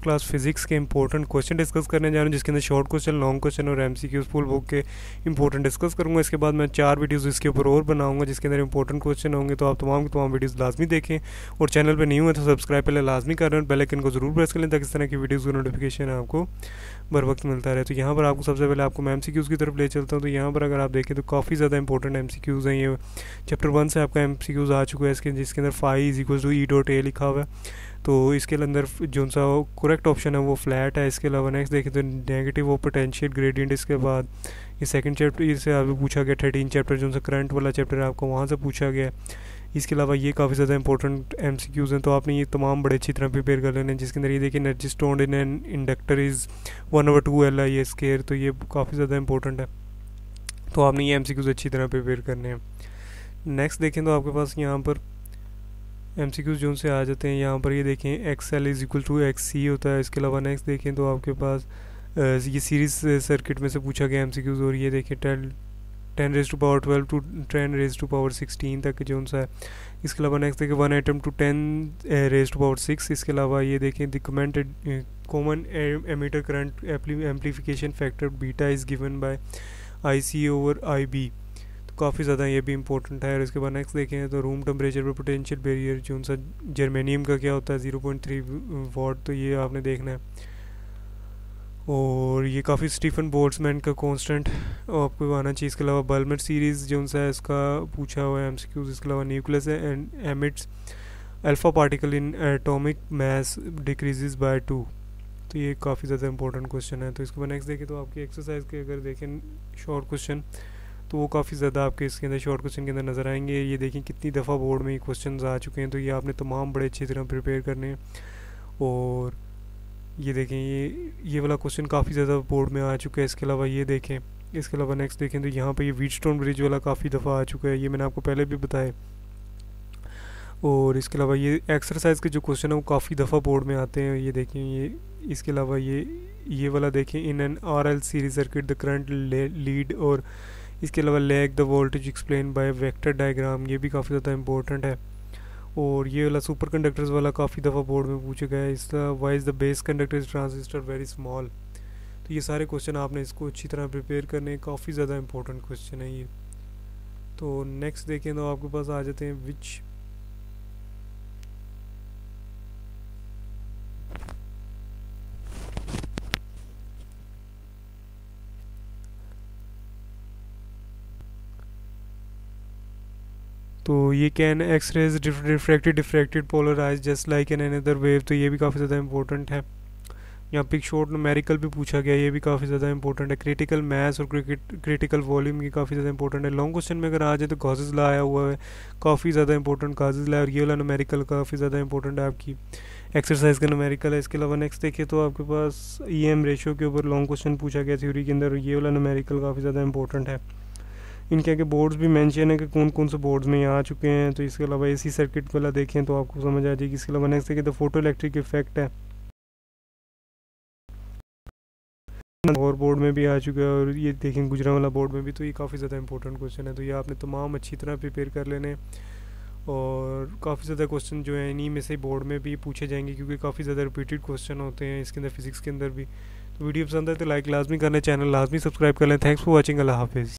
Twelfth class physics के important question discuss करने जा रहा हूँ, जिसके अंदर शॉर्ट क्वेश्चन लॉन्ग क्वेश्चन और एम सी फुल बुक के इंपॉर्टेंट डिस्कस करूँगा। इसके बाद मैं चार वीडियोज़ इसके ऊपर और बनाऊँगा, जिसके अंदर इंपॉर्टेंट क्वेश्चन होंगे तो आप तमाम तमाम वीडियोज़ लाजमी देखें। और चैनल पर नहीं हुए तो सब्सक्राइब पहले लाजमी कर रहे हैं पहले को ज़रूर प्रेस कर करें ताकि इस तरह की वीडियोज़ का नोटिफिकेशन आपको बर वक्त मिलता रहे। तो यहाँ पर आपको सबसे पहले आपको मैं क्यूज़ की तरफ़ ले चलता हूँ। तो यहाँ पर अगर आप देखें तो काफ़ी ज़्यादा इंपॉर्टेंट एम सी क्यूज़ हैं। ये चैप्टर वन से आपका एम सी क्यूज़ आ चुका है, इसके जिसके अंदर five is equal to E dot A लिखा हुआ है। तो इसके अंदर जो सा करेक्ट ऑप्शन है वो फ्लैट है, इसके अलावा नेक्स्ट देखें तो नेगेटिव वो पोटेंशियल ग्रेडियंट इसके बाद, ये सेकंड चैप्टर से अभी पूछा गया थर्टीन चैप्टर जो सा करंट वाला चैप्टर है, आपको वहाँ से पूछा गया इसके अलावा ये काफ़ी ज़्यादा इंपॉर्टेंट एम सी क्यूज़ हैं तो आपने ये तमाम बड़े अच्छी तरह प्रिपेयर कर लेने जिसके अंदर ये देखिए energy stored in an inductor is one over two L I square तो ये काफ़ी ज़्यादा इंपॉर्टेंट है। तो आपने ये एम सी क्यूज़ अच्छी तरह प्रिपेयर करने हैं। नेक्स्ट देखें तो आपके पास यहाँ पर एम सी जो से आ जाते हैं, यहाँ पर ये देखें X L is equal to X C होता है, इसके अलावा नेक्स्ट देखें तो आपके पास ये सीरीज़ सर्किट में से पूछा गया एम सी क्यूज और ये देखें ten ten raise to power twelve to ten raise to power sixteen तक जो सा है। इसके अलावा नेक्स्ट देखें one item to ten raise to power six इसके अलावा ये देखें the commented common emitter current amplification factor beta is given by I C over I B काफ़ी ज़्यादा ये भी इंपॉर्टेंट है। और इसके बाद नेक्स्ट देखें तो रूम टेम्परेचर पर पोटेंशियल बेरियर जो सा जर्मेनियम का क्या होता है? ज़ीरो पॉइंट थ्री वॉट तो ये आपने देखना है। और ये काफ़ी स्टीफन बोल्ट्समैन का कांस्टेंट आपको आना चाहिए। इसके अलावा बल्मेट सीरीज़ जो सा है, इसका पूछा हुआ है एम इसके अलावा nucleus and emits alpha particle in atomic mass decreases by two तो ये काफ़ी ज़्यादा इंपॉर्टेंट क्वेश्चन है। तो इसके बाद नेक्स्ट देखें तो आपकी एक्सरसाइज के अगर देखें शॉर्ट क्वेश्चन तो वो काफ़ी ज़्यादा आपके इसके अंदर शॉर्ट क्वेश्चन के अंदर नज़र आएँगे। ये देखें कितनी दफ़ा बोर्ड में ये क्वेश्चन आ चुके हैं तो ये आपने तमाम बड़े अच्छी तरह प्रिपेयर करने हैं। और ये देखें, ये ये वाला क्वेश्चन काफ़ी ज़्यादा बोर्ड में आ चुका है। इसके अलावा ये देखें, इसके अलावा नेक्स्ट देखें तो यहाँ पर ये वीट स्टोन ब्रिज वाला काफ़ी दफ़ा आ चुका है। ये मैंने आपको पहले भी बताया और इसके अलावा ये एक्सरसाइज के जो क्वेश्चन है, वो काफ़ी दफ़ा बोर्ड में आते हैं। ये देखें, ये, इसके अलावा ये ये वाला देखें in an R L series circuit the current lead और इसके अलावा lag, the voltage explain by vector diagram, ये भी काफ़ी ज़्यादा इंपॉर्टेंट है। और ये वाला सुपर कंडक्टर्स वाला काफ़ी दफ़ा बोर्ड में पूछा गया है, इसका why is the base conductor transistor very small तो ये सारे क्वेश्चन आपने इसको अच्छी तरह प्रिपेयर करने काफ़ी ज़्यादा इंपॉर्टेंट क्वेश्चन है ये। तो नेक्स्ट देखें तो आपके पास आ जाते हैं विच तो ये can x rays refracted diffracted polarise just like an another wave तो ये भी काफ़ी ज़्यादा इंपॉर्टेंट है। यहाँ पिक शॉर्ट नमेरिकल भी पूछा गया, ये भी काफ़ी ज़्यादा इंपॉर्टेंट है। क्रिटिकल मैथ्स और क्रिटिकल वॉल्यूम की काफ़ी ज़्यादा इंपॉर्टेंट है। लॉन्ग क्वेश्चन में अगर आ जाए तो गॉजेज ला आया हुआ है, काफ़ी ज़्यादा इंपॉर्टेंट गॉजेज ला और ये वाला नमेरिकल काफ़ी ज़्यादा इंपॉर्टेंट है आपकी। एक्सरसाइज का नमेरिकल है, इसके अलावा नेक्स्ट देखिए तो आपके पास ई एम रेशो के ऊपर लॉन्ग क्वेश्चन पूछा गया थ्योरी के अंदर, ये वाला नमेरिकल काफ़ी ज़्यादा इंपॉर्टेंट है। इनके आगे बोर्ड्स भी मेंशन है कि कौन कौन से बोर्ड्स में यहाँ आ चुके हैं तो इसके अलावा एसी सर्किट वाला देखें तो आपको समझ आ जाएगी। इसके अलावा नेक्स्ट देखें तो फ़ोटो इलेक्ट्रिक इफ़ेक्ट है। और बोर्ड में भी आ चुका है और ये देखें गुजरा वाला बोर्ड में भी तो ये काफ़ी ज़्यादा इंपॉर्टेंट क्वेश्चन है। तो ये आपने तमाम अच्छी तरह प्रिपेयर कर लेने और काफ़ी ज़्यादा क्वेश्चन जो है, इन्हीं में से बोर्ड में भी पूछे जाएँगे क्योंकि काफ़ी ज़्यादा रिपीटेड क्वेश्चन होते हैं इसके अंदर फिजिक्स के अंदर भी। तो वीडियो पसंद है तो लाइक लाजमी करना चैनल लाजमी सब्सक्राइब कर लें। थैंक्स फॉर वॉचिंग अल्लाह हाफिज़